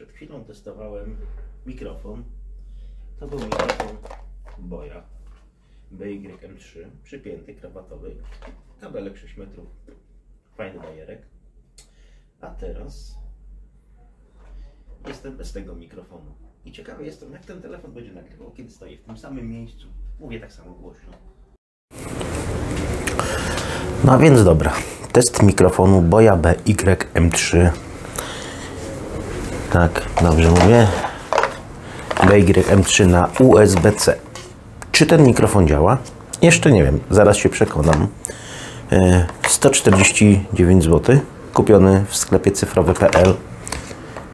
Przed chwilą testowałem mikrofon. To był mikrofon Boya BYM3 przypięty, krawatowy. Kabelek 6 metrów. Fajny bajerek. A teraz jestem bez tego mikrofonu. I ciekawy jestem, jak ten telefon będzie nagrywał, kiedy stoję w tym samym miejscu. Mówię tak samo głośno. No więc dobra. Test mikrofonu Boya BYM3. Tak, dobrze mówię. BYM3 na USB-C. Czy ten mikrofon działa? Jeszcze nie wiem, zaraz się przekonam. E, 149 zł, kupiony w sklepie cyfrowy.pl